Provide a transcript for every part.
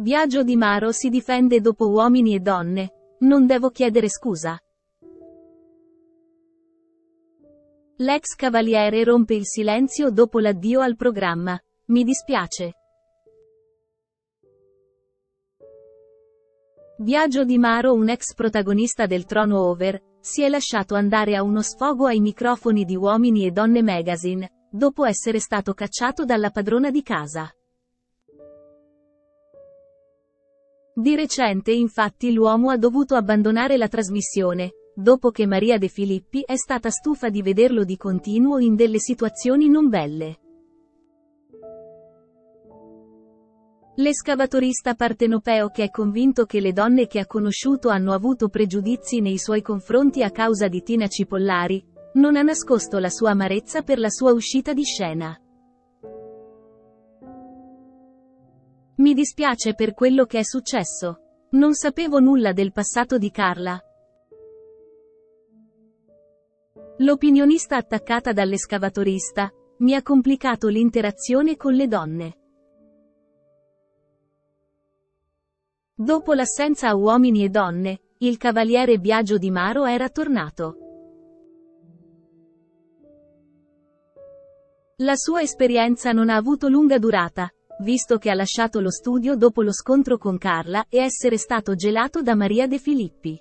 Biagio Di Maro si difende dopo uomini e donne. Non devo chiedere scusa. L'ex cavaliere rompe il silenzio dopo l'addio al programma. Mi dispiace. Biagio Di Maro un ex protagonista del Trono Over, si è lasciato andare a uno sfogo ai microfoni di Uomini e Donne Magazine, dopo essere stato cacciato dalla padrona di casa. Di recente infatti l'uomo ha dovuto abbandonare la trasmissione, dopo che Maria De Filippi è stata stufa di vederlo di continuo in delle situazioni non belle. L'escavatorista partenopeo che è convinto che le donne che ha conosciuto hanno avuto pregiudizi nei suoi confronti a causa di Tina Cipollari, non ha nascosto la sua amarezza per la sua uscita di scena. Mi dispiace per quello che è successo. Non sapevo nulla del passato di Carla. L'opinionista attaccata dall'escavatorista, mi ha complicato l'interazione con le donne. Dopo l'assenza a uomini e donne, il cavaliere Biagio di Maro era tornato. La sua esperienza non ha avuto lunga durata, visto che ha lasciato lo studio dopo lo scontro con Carla e essere stato gelato da Maria De Filippi.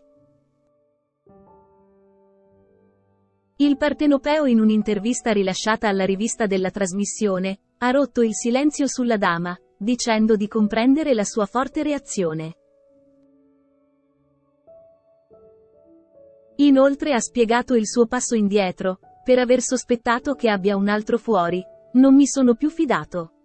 Il partenopeo in un'intervista rilasciata alla rivista della trasmissione, ha rotto il silenzio sulla dama, dicendo di comprendere la sua forte reazione. Inoltre ha spiegato il suo passo indietro, per aver sospettato che abbia un altro fuori, non mi sono più fidato.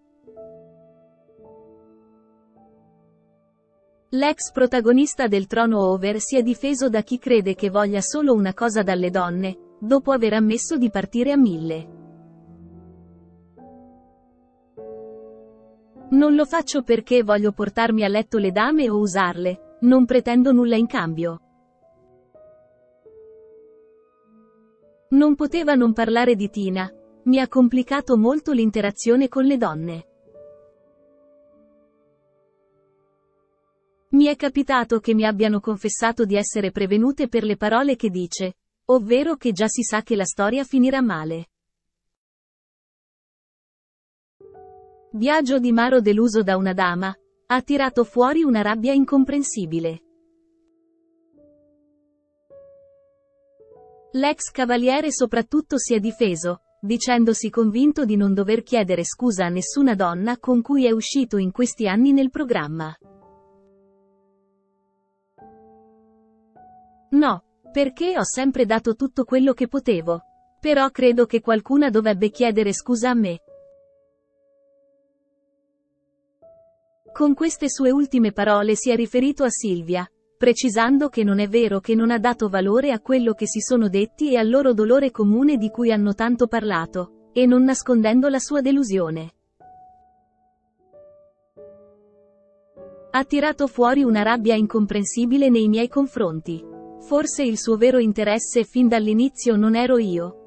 L'ex protagonista del Trono Over si è difeso da chi crede che voglia solo una cosa dalle donne, dopo aver ammesso di partire a mille. Non lo faccio perché voglio portarmi a letto le dame o usarle, non pretendo nulla in cambio. Non poteva non parlare di Tina. Mi ha complicato molto l'interazione con le donne. Mi è capitato che mi abbiano confessato di essere prevenute per le parole che dice, ovvero che già si sa che la storia finirà male. Biagio di Maro deluso da una dama, ha tirato fuori una rabbia incomprensibile. L'ex cavaliere soprattutto si è difeso, dicendosi convinto di non dover chiedere scusa a nessuna donna con cui è uscito in questi anni nel programma. No, perché ho sempre dato tutto quello che potevo. Però credo che qualcuna dovrebbe chiedere scusa a me. Con queste sue ultime parole si è riferito a Silvia, precisando che non è vero che non ha dato valore a quello che si sono detti e al loro dolore comune di cui hanno tanto parlato, e non nascondendo la sua delusione. Ha tirato fuori una rabbia incomprensibile nei miei confronti. Forse il suo vero interesse fin dall'inizio non ero io.